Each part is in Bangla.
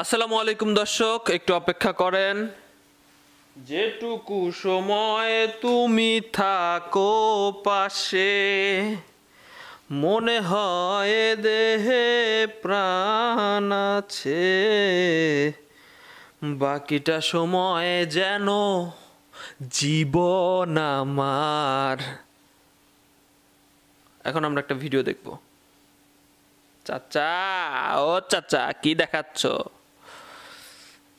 আসসালামু আলাইকুম দর্শক, একটু অপেক্ষা করেন। যেটুকু সময় তুমি থাকো পাশে, মনে হয় দেহে প্রাণ আছে। বাকিটা সময় যেন জীবন আমার। এখন আমরা একটা ভিডিও দেখব। চাচা, ও চাচা, কি দেখাচ্ছ?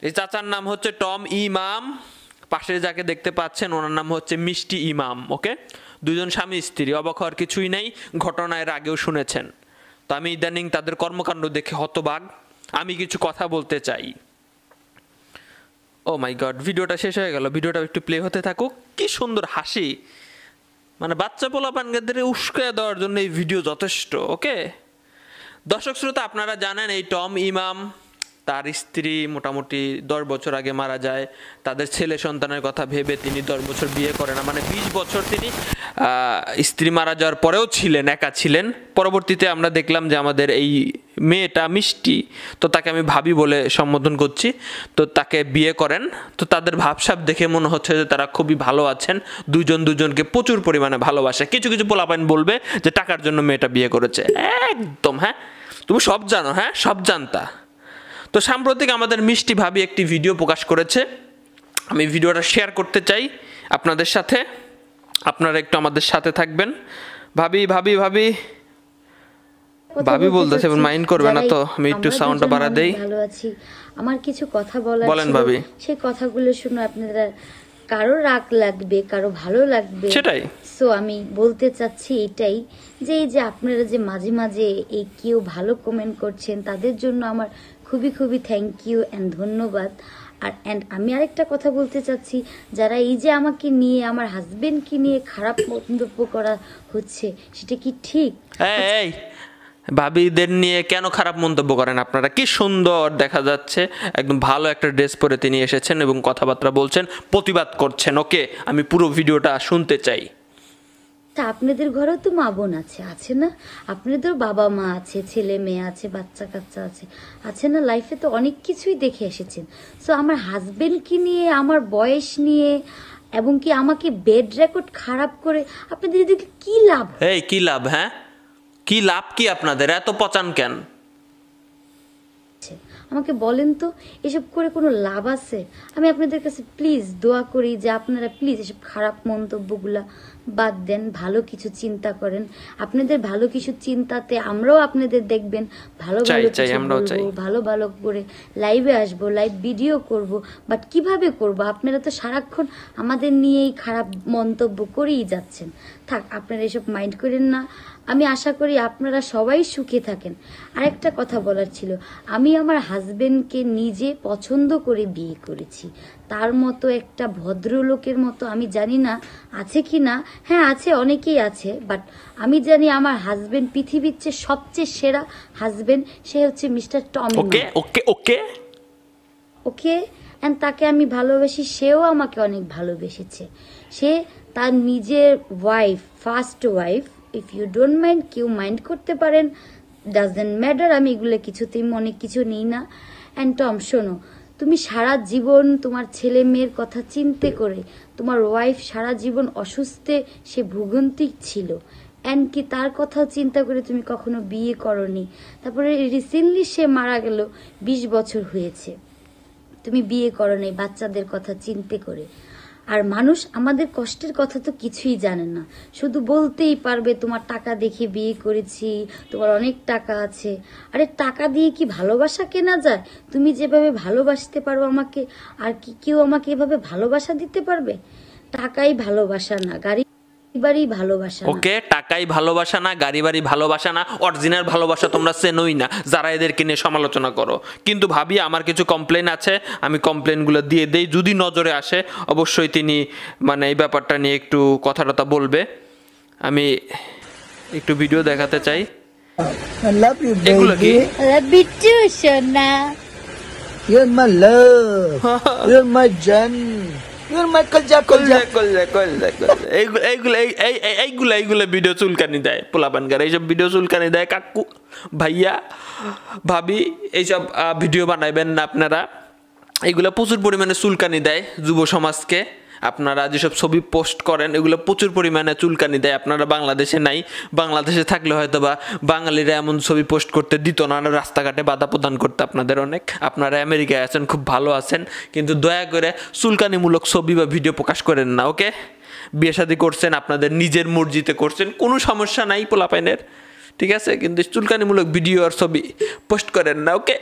এই চাচার নাম হচ্ছে টম ইমাম। পাশে যাকে দেখতে পাচ্ছেন, ওনার নাম হচ্ছে মিষ্টি ইমাম, ওকে? দুজন স্বামী, স্ত্রী, অবাক হওয়ার কিছুই নেই ঘটনা এর আগেও শুনেছেন। তো আমি ইদানিং তাদের কর্মকাণ্ড দেখে হতবাগ আমি কিছু কথা বলতে চাই। ও মাই গড ভিডিওটা শেষ হয়ে গেল। ভিডিওটা একটু প্লে হতে থাকুক। কি সুন্দর হাসি। মানে বাচ্চা পোলা পানগাদের উস্কায় দেওয়ার জন্য এই ভিডিও যথেষ্ট, ওকে? দর্শক শ্রোতা, আপনারা জানেন এই টম ইমাম তার স্ত্রী মোটামুটি দশ বছর আগে মারা যায়, তাদের ছেলে সন্তানের কথা ভেবে তিনি দশ বছর বিয়ে করে না। মানে বিশ বছর তিনি স্ত্রী মারা যাওয়ার পরেও ছিলেন, একা ছিলেন। পরবর্তীতে আমরা দেখলাম যে আমাদের এই মেয়েটা মিষ্টি, তো তাকে আমি ভাবি বলে সম্বোধন করছি। তো তাকে বিয়ে করেন। তো তাদের ভাবসাব দেখে মনে হচ্ছে যে তারা খুবই ভালো আছেন। দুজন দুজনকে প্রচুর পরিমাণে ভালোবাসে। কিছু কিছু পোলাপাইন বলবে যে টাকার জন্য মেয়েটা বিয়ে করেছে। একদম হ্যাঁ? তুমি সব জানো হ্যাঁ? সব জানতা। তো সাম্প্রতিক আমাদের মিষ্টি ভাবি একটি ভিডিও প্রকাশ করেছে আমি ভিডিওটা শেয়ার করতে চাই আপনাদের সাথে আপনারা একটু আমাদের সাথে থাকবেন ভাবি ভাবি ভাবি ভাবি বলতেছে, মাইন্ড করবে না তো? আমি একটু সাউন্ডটা বাড়া দেই। ভালো আছি আমার কিছু কথা বলার বলেন ভাবি। সেই কথাগুলো শুনে আপনারা কারও রাগ লাগবে কারও ভালো লাগবে সেটাই। সো আমি বলতে চাচ্ছি এটাই যে এই যে আপনারা যে মাঝে মাঝে এই কেউ ভালো কমেন্ট করছেন তাদের জন্য আমার খুবই খুবই থ্যাংক ইউ অ্যান্ড ধন্যবাদ। আর অ্যান্ড আমি আরেকটা কথা বলতে চাচ্ছি, যারা এই যে আমাকে নিয়ে, আমার হাজবেন্ডকে নিয়ে খারাপ মন্তব্য করা হচ্ছে, সেটা কি ঠিক? ভাবিদের নিয়ে কেন খারাপ মন্তব্য করেন আপনারা? কি সুন্দর দেখা যাচ্ছে, একদম ভালো একটা ড্রেস পরে তিনি এসেছেন এবং কথাবার্তা বলছেন, প্রতিবাদ করছেন। ওকে আমি পুরো ভিডিওটা শুনতে চাই। তা আপনাদের ঘরে তো মা বোন আছে। আছে না? আপনাদের বাবা মা আছে, ছেলে মেয়ে আছে, বাচ্চা কাচ্চা আছে। আছে না? লাইফে তো অনেক কিছুই দেখে এসেছেন। সো আমার হাজবেন্ডকে নিয়ে, আমার বয়স নিয়ে, এবং কি আমাকে বেড রেকর্ড খারাপ করে, আপনাদের কি লাভ এই, কি লাভ হ্যাঁ? কি লাভ কি আপনাদের? এত পচান কেন? আমাকে বলেন তো এসব করে কোনো লাভ আছে? আমি আপনাদের কাছে প্লিজ দোয়া করি যে আপনারা প্লিজ এসব খারাপ মন্তব্যগুলা বাদ দেন ভালো কিছু চিন্তা করেন। আপনাদের ভালো কিছু চিন্তাতে আমরাও আপনাদের দেখবেন ভালো ভালো কিছু। ভালো ভালো করে লাইভে আসব লাইভ ভিডিও করব বাট কীভাবে করব? আপনারা তো সারাক্ষণ আমাদের নিয়েই খারাপ মন্তব্য করেই যাচ্ছেন। থাক আপনারা এসব মাইন্ড করেন না। আমি আশা করি আপনারা সবাই সুখে থাকেন। আরেকটা কথা বলার ছিল আমি আমার হাজবেন্ডকে নিজে পছন্দ করে বিয়ে করেছি। তার মতো একটা ভদ্রলোকের মতো আমি জানি না আছে কি না। হ্যাঁ আছে অনেকেই আছে বাট আমি জানি আমার হাজবেন্ড পৃথিবীর চেয়ে সবচেয়ে সেরা হাজবেন্ড সে হচ্ছে mister Tom okay okay okay? Okay? And তাকে আমি ভালোবাসি সেও আমাকে অনেক ভালোবেসেছে। সে তার নিজের wife first wife if you don't mind কেউ মাইন্ড করতে পারেন ডাজেন্ট ম্যাটার আমি এগুলো কিছুতেই মনে কিছু নিই না। অ্যান্ড টম শোনো তুমি সারা জীবন তোমার ছেলে মেয়ের কথা চিনতে করে তোমার ওয়াইফ সারা জীবন অসুস্থে সে ভুগন্তিক ছিল। অ্যান্ড কি তার কথাও চিন্তা করে তুমি কখনো বিয়ে করনি। তারপরে রিসেন্টলি সে মারা গেল বিশ বছর হয়েছে। তুমি বিয়ে করো নাই বাচ্চাদের কথা চিন্তে করে। আর মানুষ আমাদের কষ্টের কথা তো কিছুই জানে না। শুধু বলতেই পারবে, তোমার টাকা দেখে বিয়ে করেছি, তোমার অনেক টাকা আছে। আরে টাকা দিয়ে কি ভালোবাসা কেনা যায়? তুমি যেভাবে ভালোবাসতে পারো আমাকে, আর কি কেউ আমাকে এভাবে ভালোবাসা দিতে পারবে? টাকাই ভালোবাসা না, গাড়ি বাড়ি ভালোবাসা ওকে টাকাই ভালোবাসা না গাড়ি বাড়ি ভালোবাসা না অরিজিনাল ভালোবাসা তোমরা চেনই না যারা এদেরকে নিয়ে সমালোচনা করো। কিন্তু ভাবি আমার কিছু কমপ্লেন আছে আমি কমপ্লেনগুলো দিয়ে দেই যদি নজরে আসে অবশ্যই তিনি মানে এই ব্যাপারটা নিয়ে একটু কথা টথা বলবে। আমি একটু ভিডিও দেখাতে চাই। এগুলো কি? বিট্টু সোনা। You're my love. You're my Jan. এইগুলো এইগুলো এই এইগুলো এইগুলো ভিডিও চুলকানি দেয় পোলাপানকার এইসব ভিডিও চুলকানি দেয় কাকু ভাইয়া ভাবি এইসব ভিডিও বানাইবেন না আপনারা? এগুলো প্রচুর পরিমাণে চুলকানি দেয় যুব সমাজকে। আপনারা যেসব ছবি পোস্ট করেন, এগুলো প্রচুর পরিমাণে চুলকানি দেয়। আপনারা বাংলাদেশে নাই, বাংলাদেশে থাকলে হয়তো বা বাঙালিরা এমন ছবি পোস্ট করতে দিত না রাস্তাঘাটে বাধা প্রদান করতে আপনাদের অনেক। আপনারা আমেরিকায় আছেন, খুব ভালো আছেন, কিন্তু দয়া করে চুলকানিমূলক ছবি বা ভিডিও প্রকাশ করেন না, ওকে? বিয়ে শাদী করছেন, আপনাদের নিজের মর্জিতে করছেন, কোনো সমস্যা নাই পোলাপাইনের, ঠিক আছে? কিন্তু চুলকানিমূলক ভিডিও আর ছবি পোস্ট করেন না, ওকে?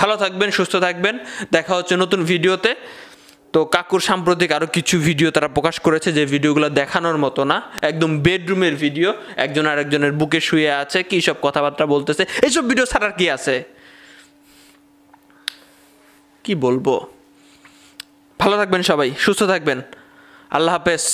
ভালো থাকবেন, সুস্থ থাকবেন, দেখা হচ্ছে নতুন ভিডিওতে। তো কাকুর সাম্প্রতিক আরও কিছু ভিডিও তারা প্রকাশ করেছে, যে ভিডিওগুলো দেখানোর মতো না। একদম বেডরুমের ভিডিও একজন আর একজনের বুকে শুয়ে আছে, কী সব কথাবার্তা বলতেছে, এইসব ভিডিও ছাড়ার কি আছে? কি বলব? ভালো থাকবেন সবাই, সুস্থ থাকবেন। আল্লাহ হাফেজ।